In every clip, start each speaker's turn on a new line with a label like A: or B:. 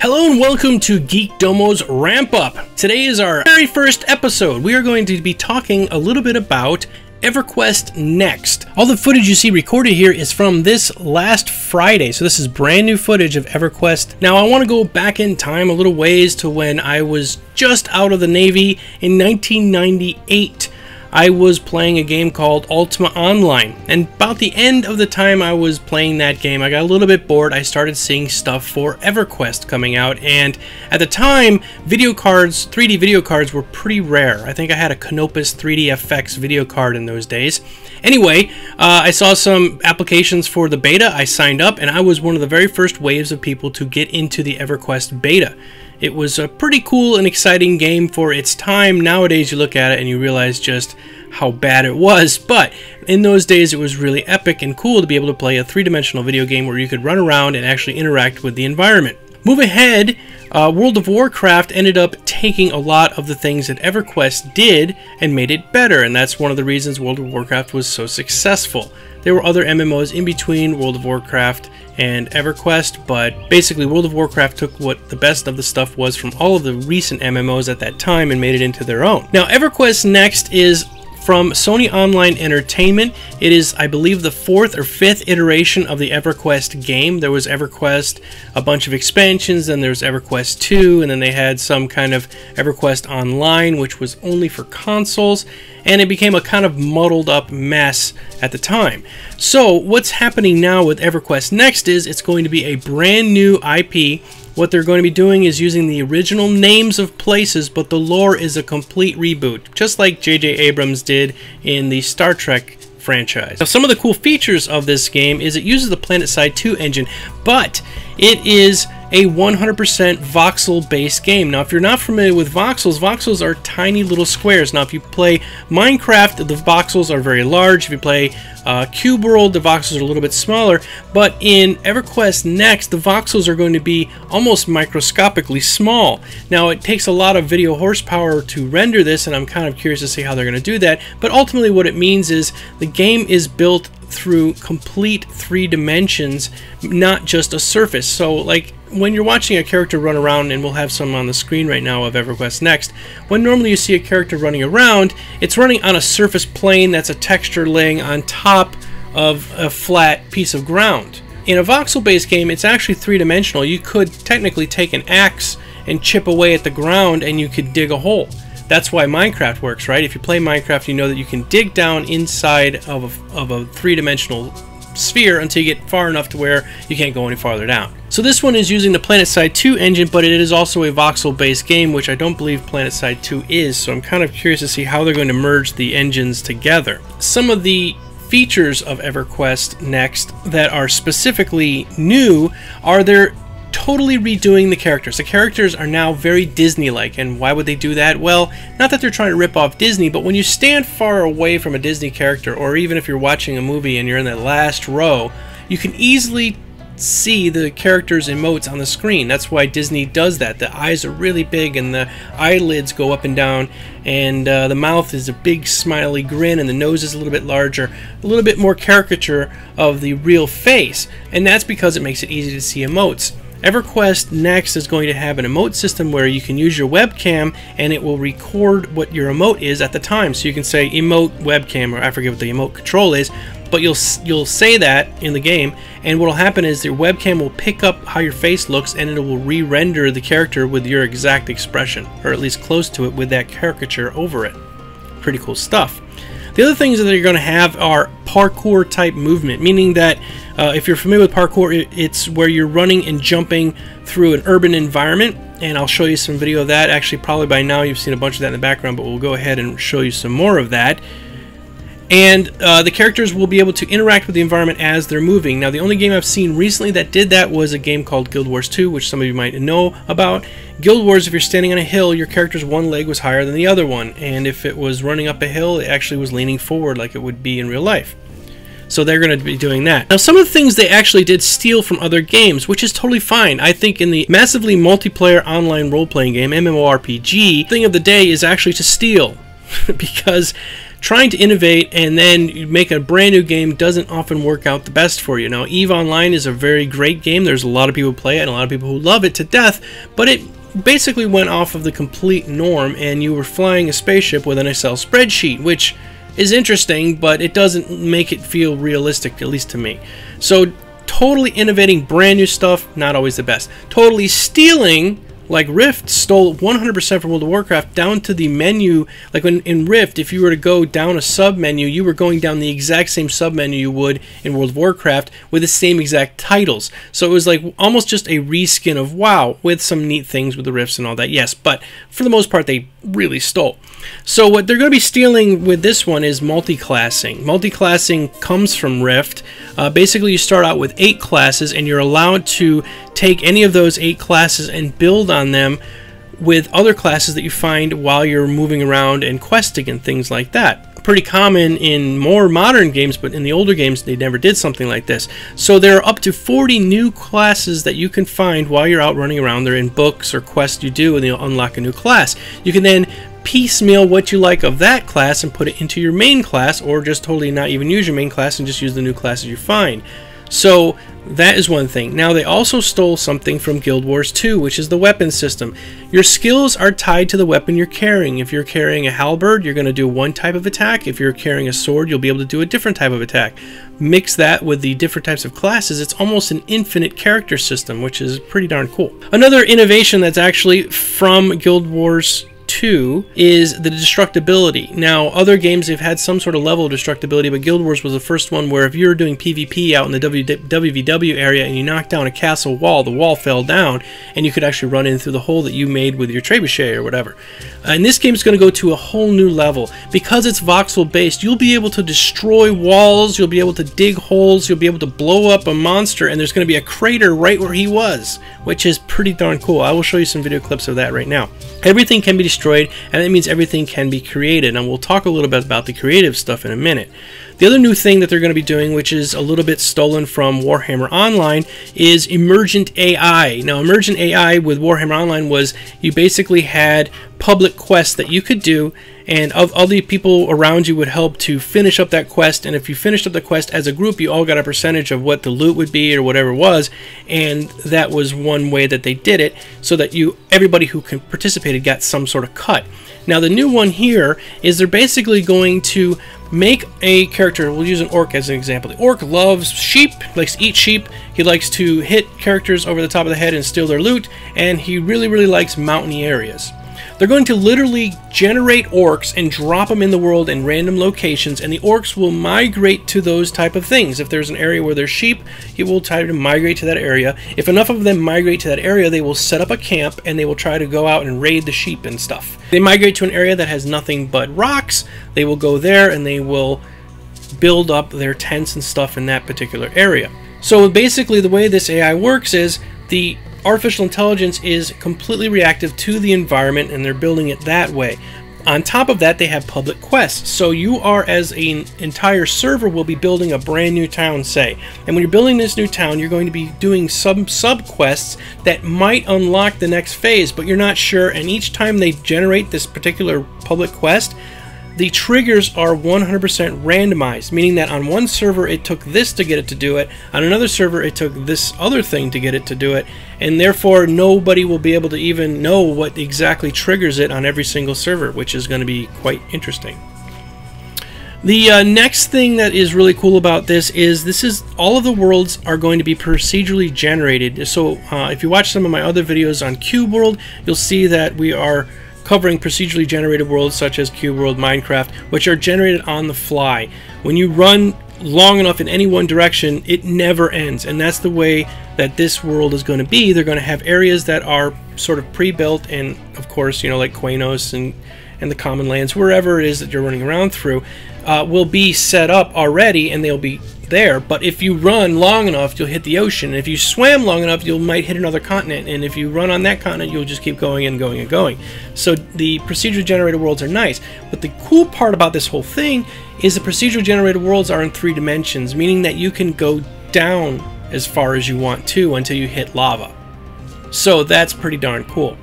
A: Hello and welcome to Geek Domo's Ramp Up. Today is our very first episode. We are going to be talking a little bit about EverQuest Next. All the footage you see recorded here is from this last Friday, so this is brand new footage of EverQuest. Now, I want to go back in time a little ways to when I was just out of the Navy in 1998. I was playing a game called Ultima Online. And about the end of the time I was playing that game, I got a little bit bored. I started seeing stuff for EverQuest coming out. And at the time, video cards, 3D video cards were pretty rare. I think I had a Canopus 3D FX video card in those days. Anyway, uh, I saw some applications for the beta. I signed up, and I was one of the very first waves of people to get into the EverQuest beta. It was a pretty cool and exciting game for its time. Nowadays, you look at it and you realize just how bad it was, but in those days, it was really epic and cool to be able to play a three dimensional video game where you could run around and actually interact with the environment. Move ahead, uh, World of Warcraft ended up taking a lot of the things that EverQuest did and made it better, and that's one of the reasons World of Warcraft was so successful. There were other MMOs in between World of Warcraft and EverQuest, but basically World of Warcraft took what the best of the stuff was from all of the recent MMOs at that time and made it into their own. Now EverQuest Next is from Sony Online Entertainment. It is, I believe, the fourth or fifth iteration of the EverQuest game. There was EverQuest, a bunch of expansions, then there was EverQuest 2, and then they had some kind of EverQuest Online, which was only for consoles, and it became a kind of muddled up mess at the time. So, what's happening now with EverQuest Next is it's going to be a brand new IP what they're going to be doing is using the original names of places, but the lore is a complete reboot, just like J.J. Abrams did in the Star Trek franchise. Now, some of the cool features of this game is it uses the PlanetSide 2 engine, but it is a 100% voxel based game. Now, if you're not familiar with voxels, voxels are tiny little squares. Now, if you play Minecraft, the voxels are very large. If you play uh, Cube World, the voxels are a little bit smaller. But in EverQuest Next, the voxels are going to be almost microscopically small. Now, it takes a lot of video horsepower to render this, and I'm kind of curious to see how they're going to do that. But ultimately, what it means is the game is built through complete three dimensions, not just a surface. So, like when you're watching a character run around, and we'll have some on the screen right now of EverQuest Next, when normally you see a character running around, it's running on a surface plane that's a texture laying on top of a flat piece of ground. In a voxel-based game, it's actually three-dimensional. You could technically take an axe and chip away at the ground and you could dig a hole. That's why Minecraft works, right? If you play Minecraft, you know that you can dig down inside of a, of a three-dimensional sphere until you get far enough to where you can't go any farther down. So this one is using the PlanetSide 2 engine, but it is also a voxel-based game, which I don't believe PlanetSide 2 is, so I'm kind of curious to see how they're going to merge the engines together. Some of the features of EverQuest Next that are specifically new are their totally redoing the characters. The characters are now very Disney-like, and why would they do that? Well, not that they're trying to rip off Disney, but when you stand far away from a Disney character, or even if you're watching a movie and you're in the last row, you can easily see the characters' emotes on the screen. That's why Disney does that. The eyes are really big and the eyelids go up and down, and uh, the mouth is a big smiley grin, and the nose is a little bit larger, a little bit more caricature of the real face. And that's because it makes it easy to see emotes. EverQuest Next is going to have an emote system where you can use your webcam and it will record what your emote is at the time. So you can say emote webcam, or I forget what the emote control is, but you'll you'll say that in the game, and what will happen is your webcam will pick up how your face looks, and it will re-render the character with your exact expression, or at least close to it with that caricature over it. Pretty cool stuff. The other things that you're going to have are parkour type movement, meaning that uh, if you're familiar with parkour, it's where you're running and jumping through an urban environment, and I'll show you some video of that. Actually, probably by now you've seen a bunch of that in the background, but we'll go ahead and show you some more of that. And uh, the characters will be able to interact with the environment as they're moving. Now, the only game I've seen recently that did that was a game called Guild Wars 2, which some of you might know about. Guild Wars, if you're standing on a hill, your character's one leg was higher than the other one, and if it was running up a hill, it actually was leaning forward like it would be in real life. So they're going to be doing that. Now, some of the things they actually did steal from other games, which is totally fine. I think in the massively multiplayer online role-playing game, MMORPG, thing of the day is actually to steal. because trying to innovate and then make a brand new game doesn't often work out the best for you. Now, EVE Online is a very great game. There's a lot of people who play it and a lot of people who love it to death, but it basically went off of the complete norm and you were flying a spaceship with an Excel spreadsheet, which is interesting, but it doesn't make it feel realistic, at least to me. So, totally innovating brand new stuff, not always the best. Totally stealing like Rift stole 100% from World of Warcraft down to the menu. Like when in Rift, if you were to go down a sub menu, you were going down the exact same sub menu you would in World of Warcraft with the same exact titles. So it was like almost just a reskin of WoW with some neat things with the rifts and all that. Yes, but for the most part, they really stole. So what they're going to be stealing with this one is multi-classing. Multi-classing comes from Rift. Uh, basically, you start out with eight classes, and you're allowed to take any of those eight classes and build on them with other classes that you find while you're moving around and questing and things like that. Pretty common in more modern games, but in the older games they never did something like this. So there are up to 40 new classes that you can find while you're out running around. They're in books or quests you do and you'll unlock a new class. You can then piecemeal what you like of that class and put it into your main class or just totally not even use your main class and just use the new classes you find. So that is one thing. Now they also stole something from Guild Wars 2, which is the weapon system. Your skills are tied to the weapon you're carrying. If you're carrying a halberd, you're going to do one type of attack. If you're carrying a sword, you'll be able to do a different type of attack. Mix that with the different types of classes, it's almost an infinite character system, which is pretty darn cool. Another innovation that's actually from Guild Wars 2 is the destructibility. Now, other games have had some sort of level of destructibility, but Guild Wars was the first one where if you were doing PvP out in the WVW area and you knocked down a castle wall, the wall fell down, and you could actually run in through the hole that you made with your trebuchet or whatever. Uh, and this game is going to go to a whole new level. Because it's voxel based, you'll be able to destroy walls, you'll be able to dig holes, you'll be able to blow up a monster, and there's going to be a crater right where he was, which is pretty darn cool. I will show you some video clips of that right now. Everything can be destroyed destroyed, and that means everything can be created. And we'll talk a little bit about the creative stuff in a minute. The other new thing that they're going to be doing, which is a little bit stolen from Warhammer Online, is Emergent AI. Now, Emergent AI with Warhammer Online was you basically had public quests that you could do, and all the people around you would help to finish up that quest. And if you finished up the quest as a group, you all got a percentage of what the loot would be or whatever it was, and that was one way that they did it, so that you everybody who participated got some sort of cut. Now, the new one here is they're basically going to make a character. We'll use an orc as an example. The orc loves sheep, likes to eat sheep. He likes to hit characters over the top of the head and steal their loot, and he really, really likes mountainy areas. They're going to literally generate orcs and drop them in the world in random locations, and the orcs will migrate to those type of things. If there's an area where there's sheep, it will try to migrate to that area. If enough of them migrate to that area, they will set up a camp and they will try to go out and raid the sheep and stuff. They migrate to an area that has nothing but rocks, they will go there and they will build up their tents and stuff in that particular area. So basically the way this AI works is the artificial intelligence is completely reactive to the environment and they're building it that way. On top of that, they have public quests. So you are, as an entire server, will be building a brand new town, say. And when you're building this new town, you're going to be doing some sub quests that might unlock the next phase, but you're not sure. And each time they generate this particular public quest, the triggers are 100% randomized, meaning that on one server it took this to get it to do it, on another server it took this other thing to get it to do it, and therefore nobody will be able to even know what exactly triggers it on every single server, which is going to be quite interesting. The uh, next thing that is really cool about this is this is all of the worlds are going to be procedurally generated. So uh, if you watch some of my other videos on Cube World, you'll see that we are covering procedurally generated worlds such as Cube World, Minecraft, which are generated on the fly. When you run long enough in any one direction, it never ends. And that's the way that this world is going to be. They're going to have areas that are sort of pre-built and of course, you know, like Qeynos and and the common lands, wherever it is that you're running around through, uh, will be set up already and they'll be there. But if you run long enough, you'll hit the ocean. And if you swam long enough, you might hit another continent. And if you run on that continent, you'll just keep going and going and going. So the procedurally generated worlds are nice. But the cool part about this whole thing is the procedurally generated worlds are in three dimensions, meaning that you can go down as far as you want to until you hit lava. So that's pretty darn cool.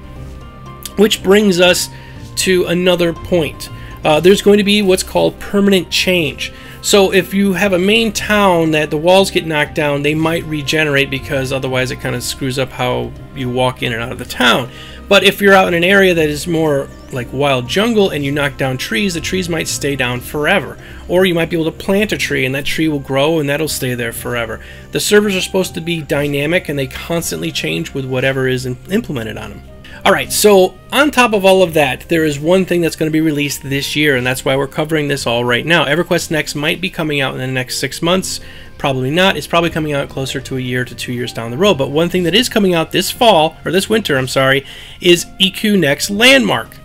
A: Which brings us to another point. uh, there's going to be what's called permanent change. So if you have a main town that the walls get knocked down, they might regenerate because otherwise it kind of screws up how you walk in and out of the town. But if you're out in an area that is more like wild jungle and you knock down trees, the trees might stay down forever. Or you might be able to plant a tree and that tree will grow and that'll stay there forever. The servers are supposed to be dynamic and they constantly change with whatever is implemented on them. Alright, so on top of all of that, there is one thing that's going to be released this year, and that's why we're covering this all right now. EverQuest Next might be coming out in the next six months. Probably not. It's probably coming out closer to a year to two years down the road. But one thing that is coming out this fall, or this winter, I'm sorry, is EQ Next Landmark.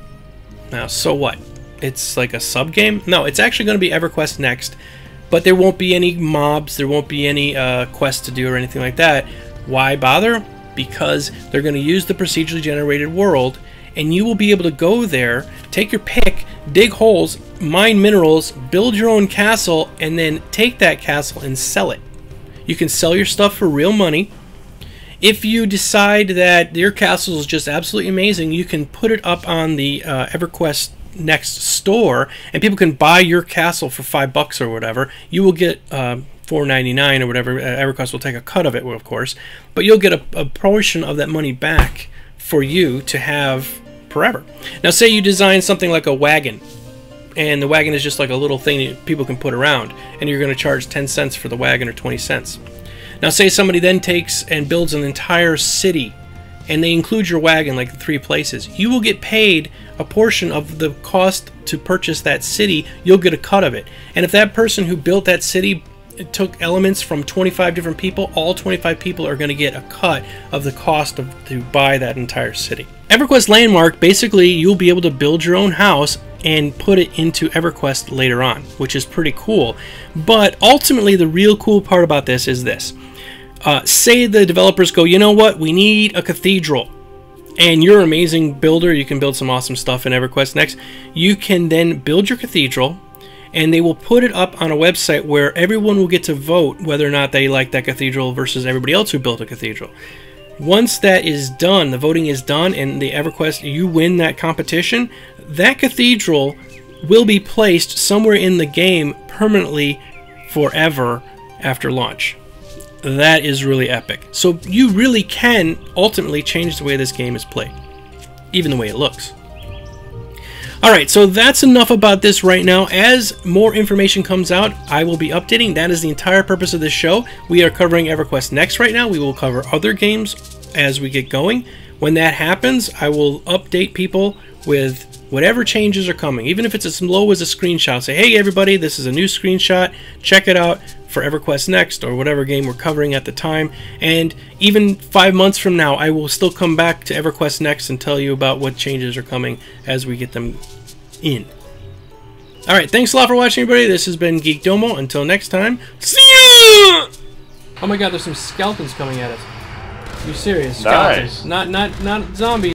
A: Now, so what? It's like a sub game? No, it's actually going to be EverQuest Next, but there won't be any mobs, there won't be any uh, quests to do or anything like that. Why bother? Because they're going to use the procedurally generated world and you will be able to go there, take your pick, dig holes, mine minerals, build your own castle, and then take that castle and sell it. You can sell your stuff for real money. If you decide that your castle is just absolutely amazing, you can put it up on the uh, EverQuest Next store, and people can buy your castle for five bucks or whatever. You will get uh, 4.99 or whatever. Uh, EverQuest will take a cut of it, of course, but you'll get a, a portion of that money back for you to have forever. Now, say you design something like a wagon, and the wagon is just like a little thing that people can put around, and you're going to charge 10 cents for the wagon or 20 cents. Now, say somebody then takes and builds an entire city, and they include your wagon like three places. You will get paid a portion of the cost to purchase that city. You'll get a cut of it. And if that person who built that city it took elements from 25 different people, all 25 people are going to get a cut of the cost of to buy that entire city. EverQuest Landmark, basically you'll be able to build your own house and put it into EverQuest later on, which is pretty cool. But ultimately, the real cool part about this is this. Uh, say the developers go, you know what, we need a cathedral. And you're an amazing builder, you can build some awesome stuff in EverQuest Next. You can then build your cathedral, and they will put it up on a website where everyone will get to vote whether or not they like that cathedral versus everybody else who built a cathedral. Once that is done, the voting is done, and the EverQuest, you win that competition, that cathedral will be placed somewhere in the game permanently forever after launch. That is really epic. So you really can ultimately change the way this game is played, even the way it looks. Alright, so that's enough about this right now. As more information comes out, I will be updating. That is the entire purpose of this show. We are covering EverQuest Next right now. We will cover other games as we get going. When that happens, I will update people with whatever changes are coming. Even if it's as low as a screenshot. Say, hey everybody, this is a new screenshot. Check it out for EverQuest Next or whatever game we're covering at the time. And even five months from now, I will still come back to EverQuest Next and tell you about what changes are coming as we get them in. Alright, thanks a lot for watching, everybody. This has been Geek Domo. Until next time, see ya! Oh my god, there's some skeletons coming at us. You serious? Skeletons.
B: Nice.
A: Not, not, not zombies.